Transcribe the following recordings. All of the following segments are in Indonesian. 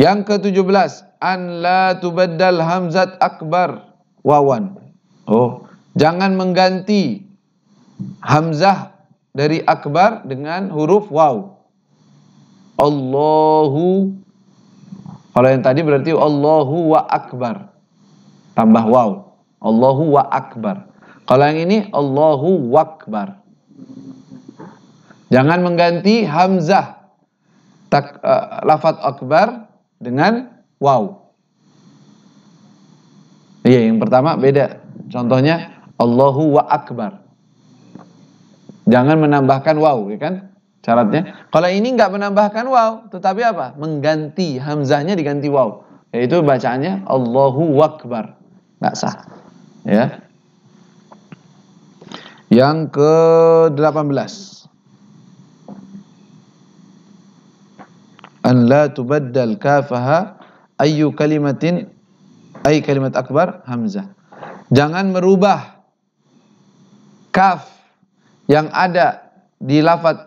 Yang ke-17, an la tubaddal hamzat akbar wawan. Oh, jangan mengganti hamzah dari akbar dengan huruf waw. Allahu kalau yang tadi berarti Allahu wa akbar. Tambah waw. Allahu wa akbar. Kalau yang ini Allahu wakbar. Jangan mengganti hamzah tak uh, lafat akbar dengan waw. Iya, yang pertama beda. Contohnya Allahu wa akbar. Jangan menambahkan waw, ya kan? Syaratnya. Kalau ini nggak menambahkan waw, tetapi apa? Mengganti hamzahnya diganti waw. Yaitu bacaannya Allahu akbar. Nggak sah. Ya. Yang ke-18. An la tubaddal kafaha ayu kalimatin ay kalimat akbar hamzah. Jangan merubah kaf yang ada di lafaz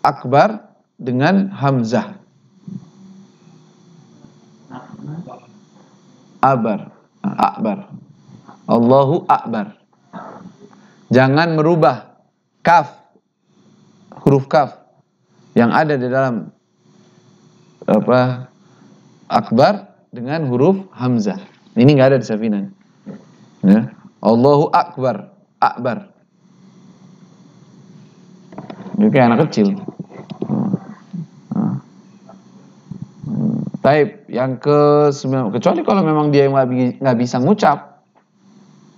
akbar dengan hamzah. Abar, akbar. Allahu akbar. Jangan merubah kaf huruf kaf yang ada di dalam apa akbar dengan huruf hamzah. Ini nggak ada di safinan. Ya. Allahu akbar, akbar. Ini kayak anak kecil. Taib yang ke kecuali kalau memang dia nggak bisa ngucap,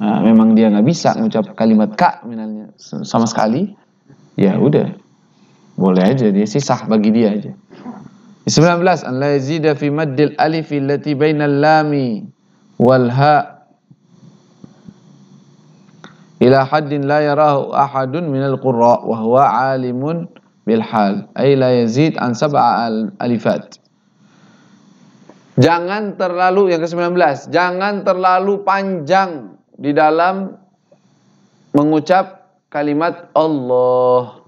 nah, memang dia nggak bisa ngucap kalimat kak misalnya sama sekali, ya udah boleh aja dia sih sah bagi dia aja. 19 an la yazida fi maddil alif allati bainal lami wal ha ila haddin la yarahu ahadun minal qurra wa huwa alimun bil hal ay la yazid an sab'a al alifat Jangan terlalu yang ke-19, jangan terlalu panjang di dalam mengucap kalimat Allah.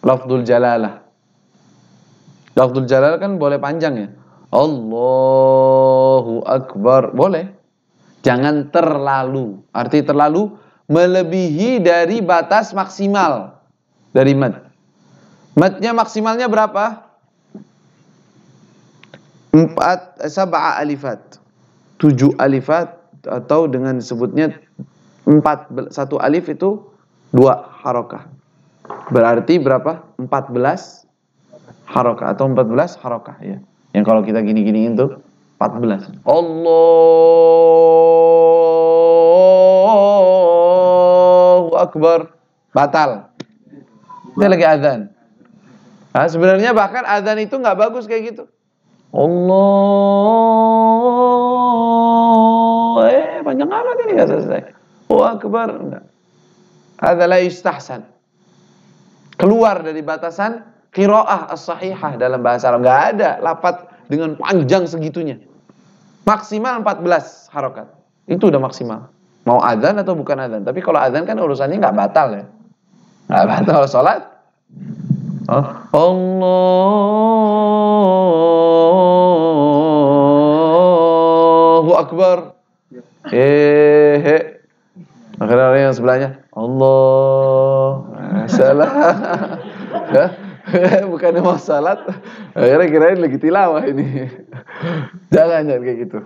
Lafzul jalalah. Lafzul jalalah kan boleh panjang ya. Allahu akbar, boleh. Jangan terlalu. Arti terlalu melebihi dari batas maksimal dari mat. Matnya maksimalnya berapa? empat sab'a alifat tujuh alifat atau dengan disebutnya empat satu alif itu dua harokah berarti berapa empat belas harokah atau empat belas harokah ya. Yang kalau kita gini-gini itu empat belas. Allahu Akbar. Batal. Dia lagi azan. Nah, sebenarnya bahkan azan itu nggak bagus kayak gitu. Allah eh panjang amat ini nggak selesai. Oh akbar. Enggak. Adalah istahsan keluar dari batasan kiroah as-sahihah dalam bahasa Arab. Nggak ada lapat dengan panjang segitunya. Maksimal 14 harokat. Itu udah maksimal. Mau adzan atau bukan adzan tapi kalau adzan kan urusannya nggak batal ya. Nggak batal sholat. Oh, Allahu Akbar. Hehe. Akhirnya yang sebelahnya Allah. Salah. Bukannya mau salat, akhirnya kirain lagi tilawah ini. jangan jangan kayak gitu.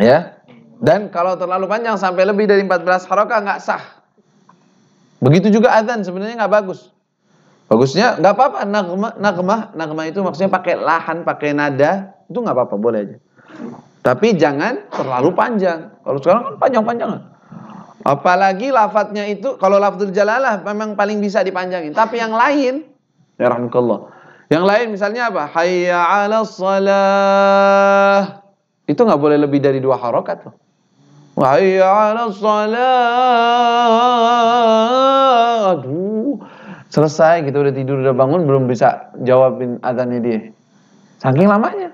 Ya. Dan kalau terlalu panjang sampai lebih dari 14 harokah nggak sah. Begitu juga adzan sebenarnya nggak bagus. Bagusnya nggak apa-apa nagma, nagmah, nagmah itu maksudnya pakai lahan, pakai nada, itu nggak apa-apa, boleh aja. Tapi jangan terlalu panjang. Kalau sekarang kan panjang-panjang. Apalagi lafadznya itu, kalau lafadzul jalalah memang paling bisa dipanjangin. Tapi yang lain, ya rahmatullah. Yang lain misalnya apa? Hayya ala salah. Itu nggak boleh lebih dari dua harokat loh. Hayya ala salah. Aduh, Selesai kita udah tidur udah bangun belum bisa jawabin adzannya dia. Saking lamanya.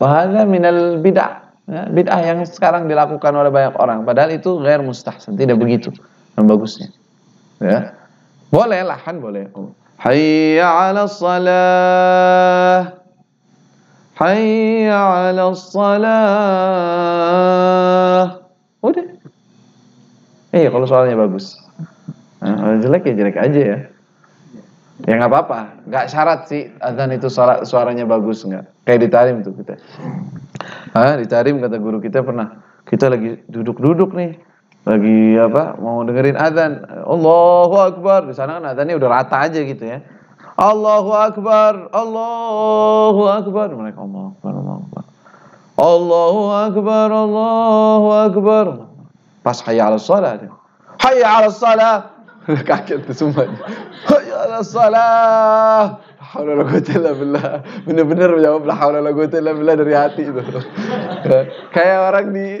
Wahada minal bid'ah. Ya, bid'ah yang sekarang dilakukan oleh banyak orang. Padahal itu ghair mustahsan, tidak begitu yang bagusnya. Ya. Boleh lahan boleh. Hayya 'ala salah. Hayya 'ala salah. Udah. Eh, kalau soalnya bagus. Nah, jelek ya jelek aja ya. Ya nggak apa-apa, nggak syarat sih azan itu suara, suaranya bagus nggak. Kayak di tarim tuh kita. Ah, di tarim kata guru kita pernah, kita lagi duduk-duduk nih, lagi apa? Mau dengerin azan Allahu Akbar. Di sana kan azannya udah rata aja gitu ya. Allahu Akbar. Allahu Akbar. Mereka Allahu Akbar Allahu Akbar. Allahu Akbar Allahu Akbar. Pas hayya ala salat hayya ala salat kaget tuh semuanya hayya ala salat haula la quwata illa billah. Bener-bener menjawab la haula la quwata illa billah dari hati itu kayak orang di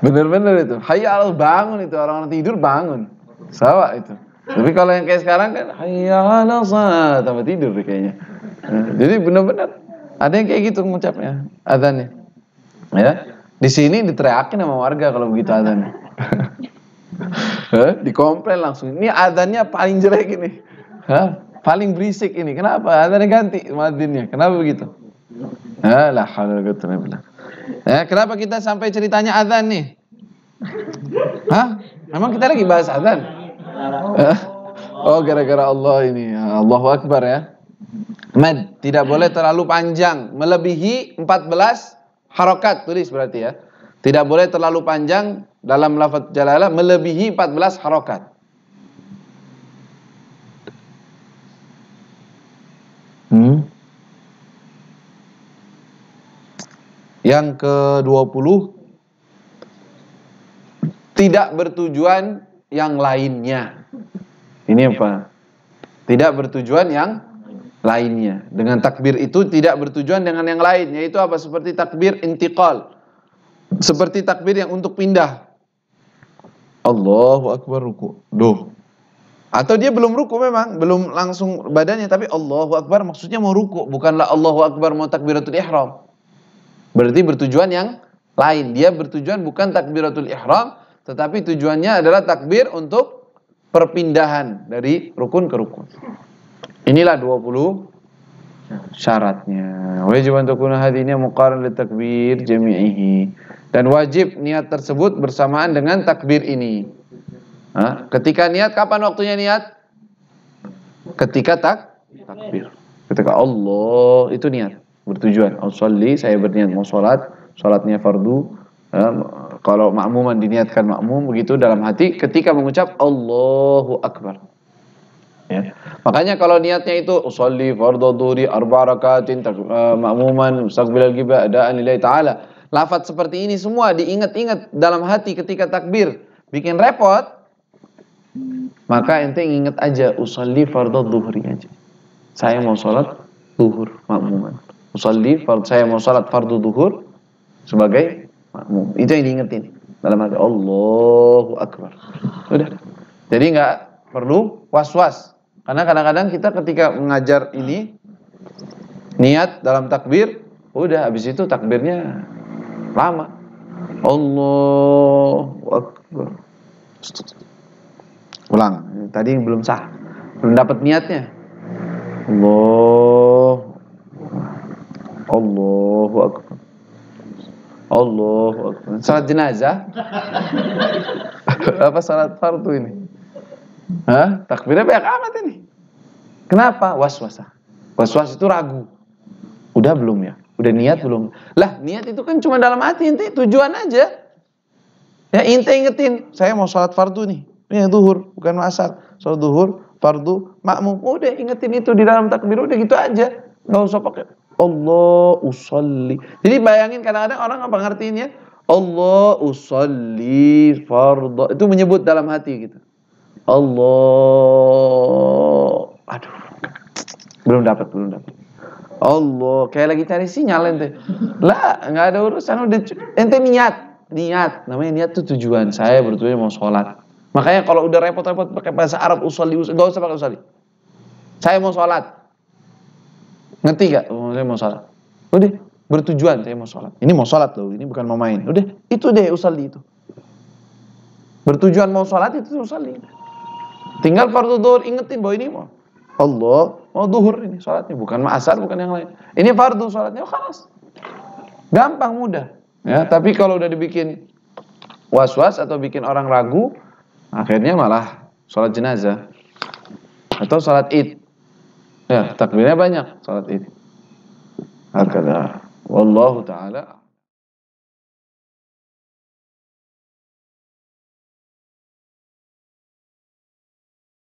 Bener-bener itu. Hayya al bangun itu orang-orang tidur bangun. Sawa itu. Tapi kalau yang kayak sekarang kan hayya ala salat tambah tidur kayaknya. Nah, jadi bener-bener ada yang kayak gitu ngucapnya adanya. Ya. Di sini diteriakin sama warga kalau begitu adanya. Dikomplain langsung. Ini adanya paling jelek ini. Hah? Paling berisik ini. Kenapa? Adanya ganti muadzinnya. Kenapa begitu? Alah, haula wala Ya, kenapa kita sampai ceritanya azan nih? Hah? Memang kita lagi bahas azan? Oh, gara-gara Allah ini. Allahu Akbar ya. Mad, tidak boleh terlalu panjang, melebihi 14 harokat tulis berarti ya. Tidak boleh terlalu panjang dalam lafaz jalalah melebihi 14 harokat. Hmm. Yang ke-20 tidak bertujuan yang lainnya. Ini apa? Tidak bertujuan yang lainnya. Dengan takbir itu tidak bertujuan dengan yang lain, yaitu apa? Seperti takbir intiqal. Seperti takbir yang untuk pindah. Allahu akbar ruku. Duh. Atau dia belum ruku memang, belum langsung badannya tapi Allahu akbar maksudnya mau ruku, bukanlah Allahu akbar mau takbiratul ihram. Berarti bertujuan yang lain. Dia bertujuan bukan takbiratul ihram, tetapi tujuannya adalah takbir untuk perpindahan dari rukun ke rukun. Inilah 20 syaratnya. Wajib untuk kuna ini muqaran li takbir jami'ihi. Dan wajib niat tersebut bersamaan dengan takbir ini. Hah? Ketika niat, kapan waktunya niat? Ketika tak takbir. Ketika Allah itu niat bertujuan. Usolli saya berniat mau sholat sholatnya fardu. Ya, kalau makmuman diniatkan makmum begitu dalam hati ketika mengucap Allahu Akbar. Ya. makanya kalau niatnya itu usolli fardu dhuri arba rakatin uh, makmuman mustaqbilal adaan lillahi taala. Lafaz seperti ini semua diingat-ingat dalam hati ketika takbir. Bikin repot maka ente ingat aja usolli fardu dhuhri aja. Saya mau sholat zuhur makmuman Usalli, saya mau salat fardu duhur sebagai makmum. Itu yang diingetin dalam hati Allahu Akbar. Udah. Jadi nggak perlu was-was. Karena kadang-kadang kita ketika mengajar ini niat dalam takbir, udah habis itu takbirnya lama. Allahu Akbar. Ulang. Tadi belum sah. Belum dapat niatnya. Allah Allahu Akbar. Allahu Akbar. Salat jenazah? Apa salat fardu ini? Hah? Takbirnya banyak amat ini. Kenapa? Was-wasa. Was-was itu ragu. Udah belum ya? Udah niat belum? Lah, niat itu kan cuma dalam hati, inti tujuan aja. Ya, inti ingetin, saya mau sholat fardu nih. Ini duhur, bukan asar. Sholat duhur, fardu, makmum. Udah ingetin itu di dalam takbir, udah gitu aja. Gak usah pakai Allah usalli. Jadi bayangin kadang-kadang orang apa ngertiinnya? Allah usalli fardhu. Itu menyebut dalam hati gitu. Allah. Aduh. Belum dapat, belum dapat. Allah, kayak lagi cari sinyal ente. Lah, nggak ada urusan udah ente niat, niat. Namanya niat itu tujuan. Saya bertujuan mau sholat. Makanya kalau udah repot-repot pakai bahasa Arab usalli, usalli, gak usah pakai usalli. Saya mau sholat. Ngerti gak? Oh, saya mau sholat. Udah, bertujuan saya mau sholat. Ini mau sholat loh, ini bukan mau main. Udah, itu deh usalli itu. Bertujuan mau sholat itu usalli. Tinggal fardu duhur ingetin bahwa ini mau Allah mau duhur ini sholatnya bukan asar bukan yang lain. Ini fardu sholatnya oh khalas. Gampang mudah. Ya, tapi kalau udah dibikin was-was atau bikin orang ragu, akhirnya malah sholat jenazah atau sholat id. Ya, takbirnya banyak sholat id. Hakada. Wallahu ta'ala